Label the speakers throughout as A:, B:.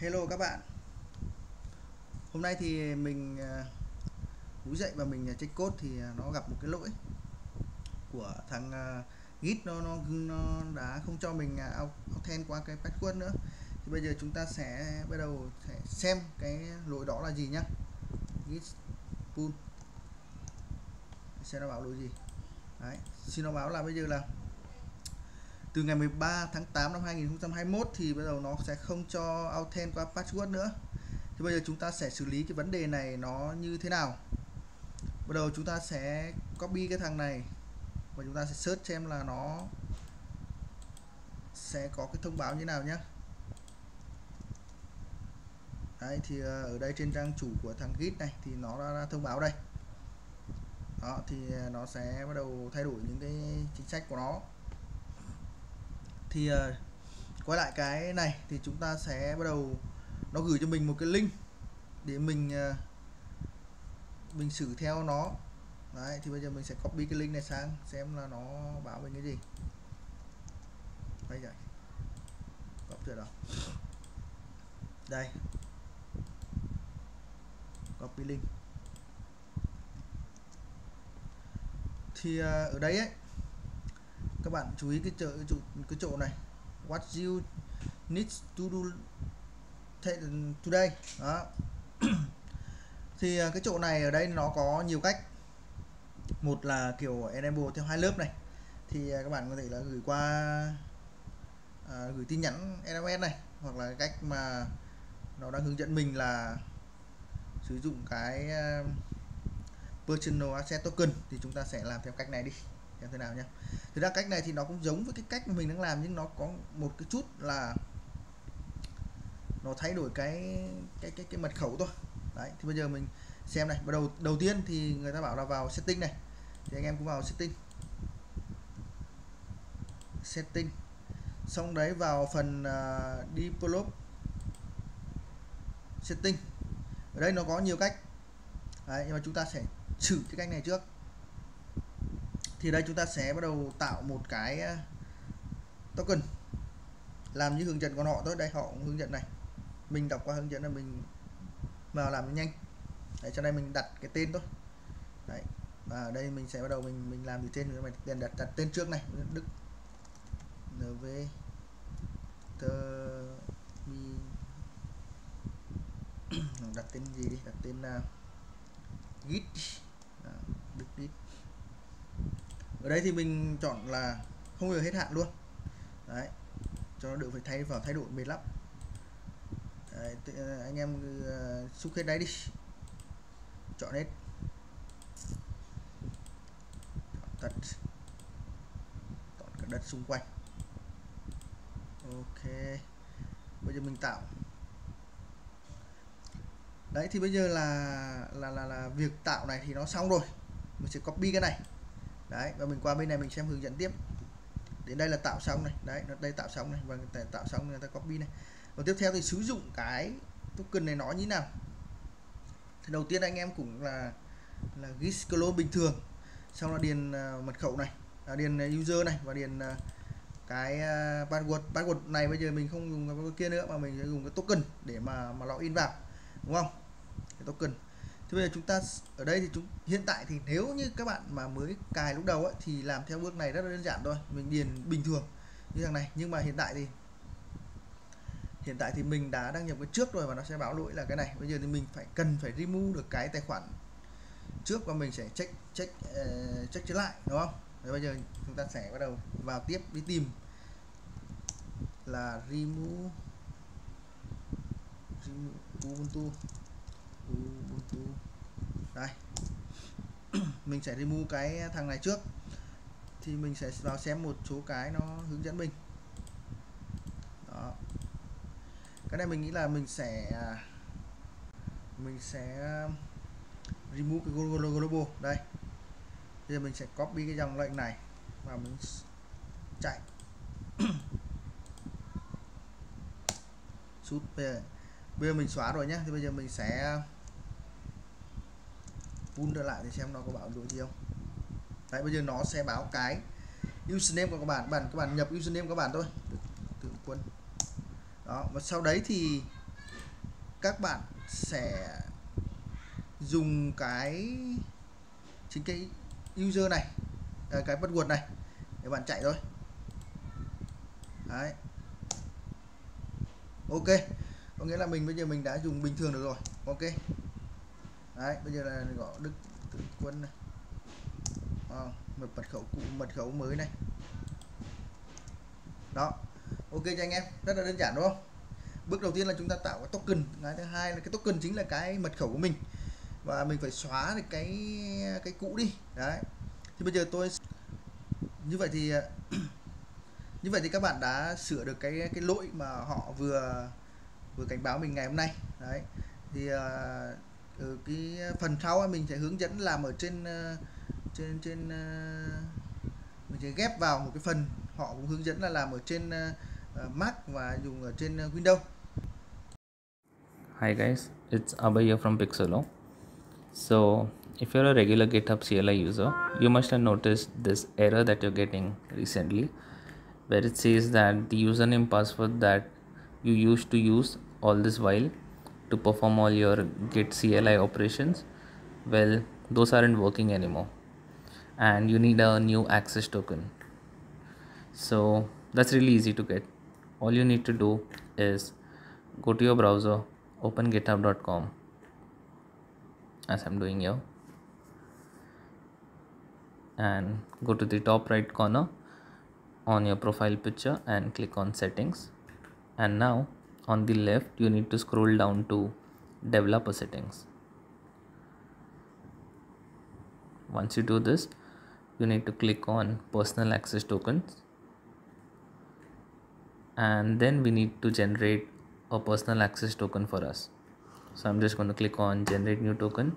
A: Hello các bạn. Hôm nay thì mình à, ngủ dậy và mình à, check code thì à, nó gặp một cái lỗi của thằng à, Git. Nó nó nó đã không cho mình à, qua cái password nữa. Thì bây giờ chúng ta sẽ bắt đầu sẽ xem cái lỗi đó là gì nhá. Git pull. Sẽ nó báo lỗi gì. Đấy, xin nó báo là bây giờ là từ ngày 13 tháng 8 năm 2021 thì bắt đầu nó sẽ không cho authent qua password nữa. Thì bây giờ chúng ta sẽ xử lý cái vấn đề này nó như thế nào? Bắt đầu chúng ta sẽ copy cái thằng này và chúng ta sẽ search xem là nó sẽ có cái thông báo như nào nhé đấy thì ờ, ở đây trên trang chủ của thằng git này thì nó đã, đã thông báo đây. Đó thì ờ, nó sẽ bắt đầu thay đổi những cái chính sách của nó thì uh, quay lại cái này thì chúng ta sẽ bắt đầu nó gửi cho mình một cái link để mình uh, mình xử theo nó. Đấy thì bây giờ mình sẽ copy cái link này sang xem là nó báo mình cái gì. Đây rồi. Copy đó. Đây. Copy link. Thì uh, ở đây ấy các bạn chú ý cái chỗ cái chỗ này. What you need to do today. Đó. Thì à, cái chỗ này ở đây nó có nhiều cách. Một là kiểu enable theo hai lớp này. Thì à, các bạn có thể là gửi qua à, gửi tin nhắn SMS này hoặc là cách mà nó đang hướng dẫn mình là sử dụng cái uh, personal asset token thì chúng ta sẽ làm theo cách này đi xem thế nào nhé thực ra cách này thì nó cũng giống với cái cách mà mình đang làm nhưng nó có một cái chút là nó thay đổi cái cái cái cái mật khẩu thôi. Đấy thì bây giờ mình xem này. Bắt đầu đầu tiên thì người ta bảo là vào setting này. Thì anh em cũng vào setting. Setting. Xong đấy vào phần uh, develop. Setting. Ở đây nó có nhiều cách. Đấy, nhưng mà chúng ta sẽ thử cái cách này trước thì đây chúng ta sẽ bắt đầu tạo một cái ờ, token. Làm như hướng dẫn của họ thôi. Đây họ cũng hướng dẫn này. Mình đọc qua hướng dẫn là mình vào làm nhanh. Để cho đây mình đặt cái tên thôi. Đấy và đây mình sẽ bắt đầu mình mình làm gì tên. Mình tiền đặt đặt tên trước này. Đức. Nv tơ đặt tên gì đi? Đặt tên uh, git đức git ở đây thì mình chọn là không bao hết hạn luôn. Đấy cho nó đỡ phải thay vào thay đổi mệt lắm. Đấy, ờ, anh em uh, xúc hết đấy đi. Chọn hết. Chọn chọn cả đất xung quanh. Ok. Bây giờ mình tạo. Đấy thì bây giờ là là là là việc tạo này thì nó xong rồi. Mình sẽ copy cái này đấy và mình qua bên này mình xem hướng dẫn tiếp. Đến đây là tạo xong này. Đấy nó đây tạo xong này và người tạo xong người ta copy này. Và tiếp theo thì sử dụng cái token này nó như nào? Thì đầu tiên anh em cũng là là git clone bình thường. Xong là điền uh, mật khẩu này à, điền user này và điền uh, cái uh, password. Password này bây giờ mình không dùng cái kia nữa mà mình sẽ dùng cái token để mà mà login vào. Đúng không? Cái token thì bây giờ chúng ta ở đây thì chúng hiện tại thì nếu như các bạn mà mới cài lúc đầu ấy, thì làm theo bước này rất là đơn giản thôi mình điền bình thường như thằng này. Nhưng mà hiện tại thì hiện tại thì mình đã đăng nhập cái trước rồi và nó sẽ báo lỗi là cái này. Bây giờ thì mình phải cần phải remove được cái tài khoản trước và mình sẽ check check uh, check trở lại đúng không? Đấy, bây giờ chúng ta sẽ bắt đầu vào tiếp đi tìm là remove remove ubuntu ubuntu đây. Mình sẽ remove cái thằng này trước. Thì mình sẽ vào xem một số cái nó hướng dẫn mình. Đó. Cái này mình nghĩ là mình sẽ à, mình sẽ remove cái global. Đây. Bây giờ mình sẽ copy cái dòng lệnh này và mình chạy. Sút bây giờ bây giờ mình xóa rồi nhé thì bây giờ mình sẽ pull trở lại để xem nó có báo lỗi gì không. Đấy, bây giờ nó sẽ báo cái username của các bạn bạn, các bạn nhập username của các bạn thôi. Tự quân. Đó, và sau đấy thì các bạn sẽ dùng cái, chính cái user này cái cái password này để bạn chạy thôi. Đấy. Ok. Có nghĩa là mình, bây giờ mình đã dùng bình thường được rồi. Ok đấy bây giờ là gõ đức tử quân này. Ờ, à, mật mật khẩu cũ mật khẩu mới này. Đó ok cho anh em rất là đơn giản đúng không? Bước đầu tiên là chúng ta tạo cái token. Cái thứ hai là cái token chính là cái mật khẩu của mình. Và mình phải xóa được cái cái cũ đi. Đấy. Thì bây giờ tôi như vậy thì như vậy thì các bạn đã sửa được cái cái lỗi mà họ vừa vừa cảnh báo mình ngày hôm nay. Đấy. Thì uh, cái ờ, phần sau mình sẽ hướng dẫn làm ở trên ờ, trên trên ờ, mình sẽ ghép vào một cái phần họ cũng hướng dẫn là làm ở trên Mac và dùng ở trên Windows
B: Hi guys, it's Abhay here from Pixelo. So, if you're a regular GitHub CLI user, you must have noticed this error that you're getting recently where it says that the username password that you used to use all this while to perform all your git CLI operations, well, those aren't working anymore and you need a new access token. So, that's really easy to get. All you need to do is go to your browser open github.com as I'm doing here and go to the top right corner on your profile picture and click on settings and now on the left you need to scroll down to developer settings. Once you do this you need to click on personal access tokens. And then we need to generate a personal access token for us. So i'm just going to click on generate new token.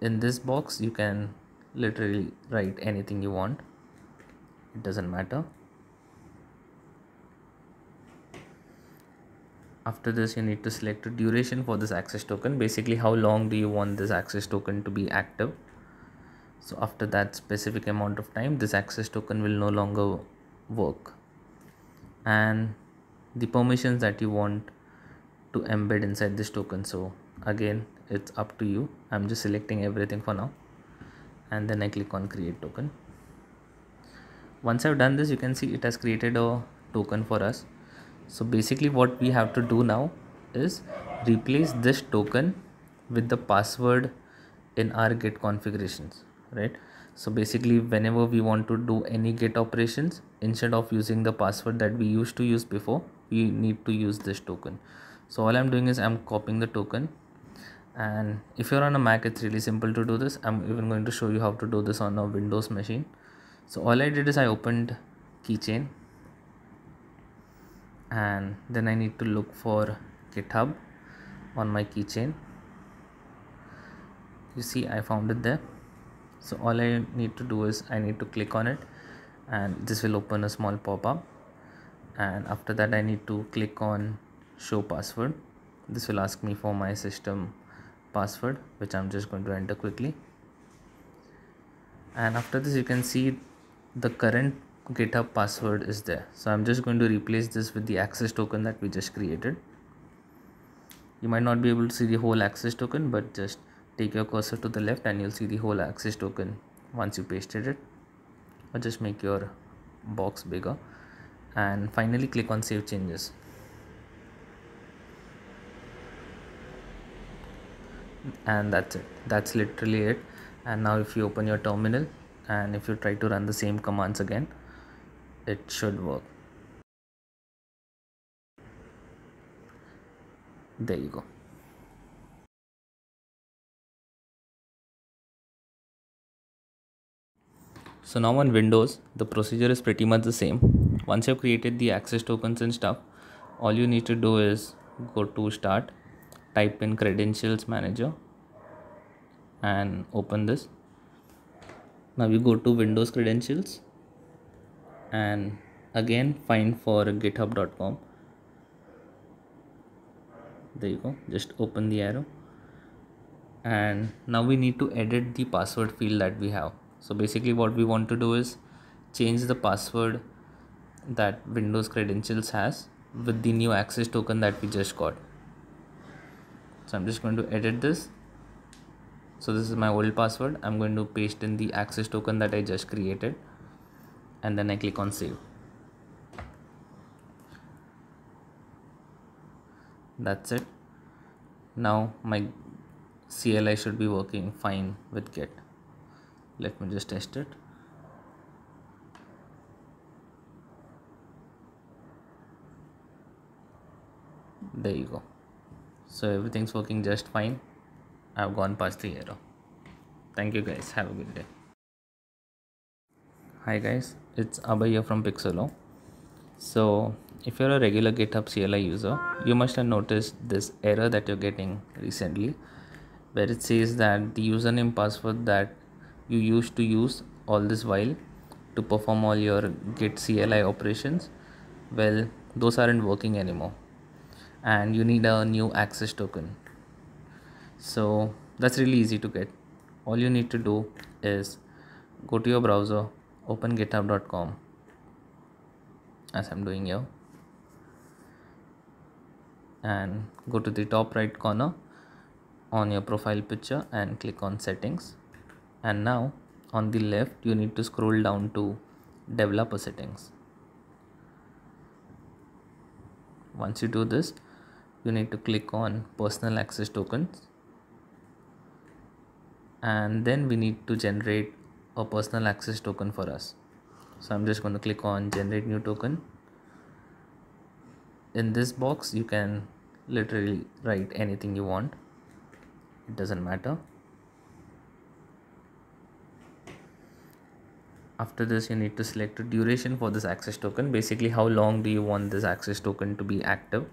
B: In this box you can literally write anything you want. It doesn't matter after this you need to select a duration for this access token. Basically how long do you want this access token to be active? So after that specific amount of time this access token will no longer work. And the permissions that you want to embed inside this token. So again it's up to you. I'm just selecting everything for now. And then i click on create token. Once i've done this you can see it has created a token for us so basically what we have to do now is replace this token with the password in our git configurations right? So basically whenever we want to do any git operations instead of using the password that we used to use before we need to use this token. So all i'm doing is i'm copying the token. And if you're on a mac it's really simple to do this. I'm even going to show you how to do this on a windows machine. So all i did is i opened keychain and then i need to look for github on my keychain. You see i found it there. So all i need to do is i need to click on it and this will open a small pop-up. And after that I need to click on show password. This will ask me for my system password which I'm just going to enter quickly. And after this you can see the current github password is there. So I'm just going to replace this with the access token that we just created. You might not be able to see the whole access token but just take your cursor to the left and you'll see the whole access token once you pasted it. Or just make your box bigger. And finally click on save changes. And that's it. That's literally it. And now if you open your terminal and if you try to run the same commands again it should work. There you go. So now on windows the procedure is pretty much the same. Once you've created the access tokens and stuff all you need to do is go to start type in credentials manager and open this. Now you go to windows credentials and again find for github.com there you go. Just open the arrow. And now we need to edit the password field that we have. So basically what we want to do is change the password that windows credentials has with the new access token that we just got. So I'm just going to edit this. So this is my old password. I'm going to paste in the access token that I just created and then I click on save. That's it. Now my CLI should be working fine with Git. Let me just test it. There you go. So everything's working just fine. I've gone past the error. Thank you guys. Have a good day hi guys it's Abhay here from Pixelo. So if you're a regular GitHub CLI user you must have noticed this error that you're getting recently where it says that the username password that you used to use all this while to perform all your git CLI operations well those aren't working anymore. And you need a new access token. So that's really easy to get. All you need to do is go to your browser open github.com as i'm doing here. And go to the top right corner on your profile picture and click on settings. And now on the left you need to scroll down to developer settings. Once you do this you need to click on personal access tokens. And then we need to generate a personal access token for us. So i'm just going to click on generate new token. In this box you can literally write anything you want. It doesn't matter. After this you need to select a duration for this access token. Basically how long do you want this access token to be active?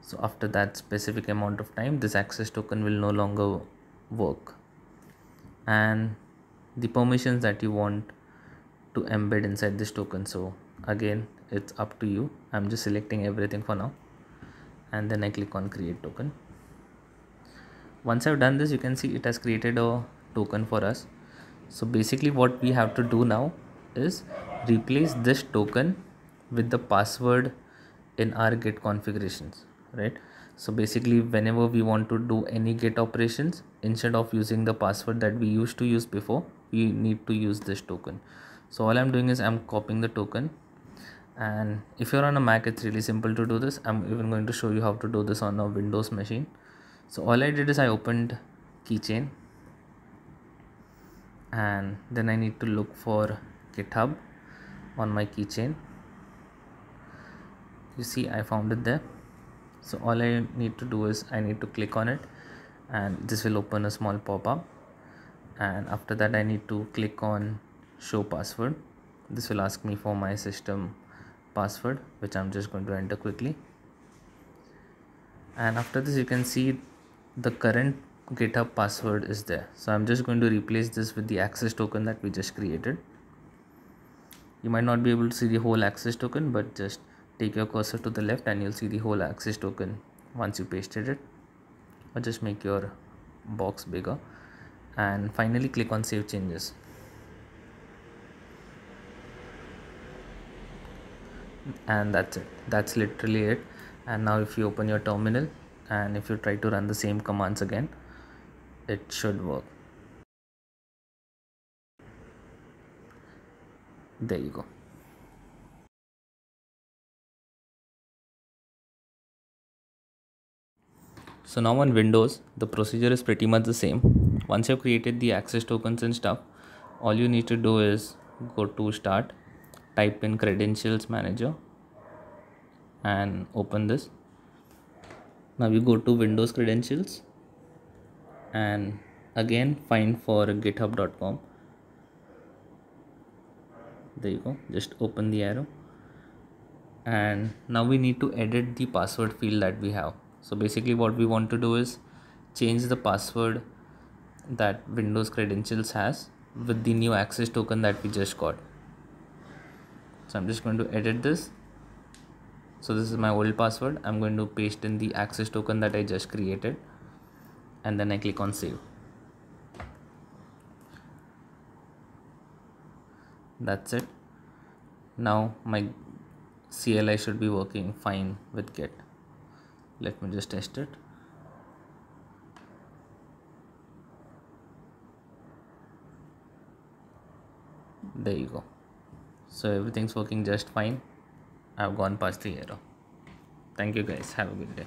B: So after that specific amount of time this access token will no longer work. And the permissions that you want to embed inside this token. So again it's up to you. I'm just selecting everything for now. And then i click on create token. Once i've done this you can see it has created a token for us. So basically what we have to do now is replace this token with the password in our git configurations right? So basically whenever we want to do any git operations instead of using the password that we used to use before we need to use this token. So all i'm doing is i'm copying the token. And if you're on a mac it's really simple to do this. I'm even going to show you how to do this on a windows machine. So all i did is i opened keychain. And then i need to look for github on my keychain. You see i found it there. So all I need to do is I need to click on it. And this will open a small pop-up and after that I need to click on show password. This will ask me for my system password which I'm just going to enter quickly. And after this you can see the current github password is there. So I'm just going to replace this with the access token that we just created. You might not be able to see the whole access token but just take your cursor to the left and you'll see the whole access token once you pasted it. Or just make your box bigger and finally click on save changes. And that's it. That's literally it. And now if you open your terminal and if you try to run the same commands again it should work. There you go. So now on Windows, the procedure is pretty much the same. Once you've created the access tokens and stuff, all you need to do is go to start, type in credentials manager and open this. Now you go to Windows credentials and again find for github.com. There you go, just open the arrow and now we need to edit the password field that we have so basically what we want to do is change the password that windows credentials has with the new access token that we just got. So i'm just going to edit this. So this is my old password. I'm going to paste in the access token that i just created. And then i click on save. That's it. Now my CLI should be working fine with Git. Let me just test it. There you go. So everything's working just fine. I've gone past the error. Thank you guys. Have a good day.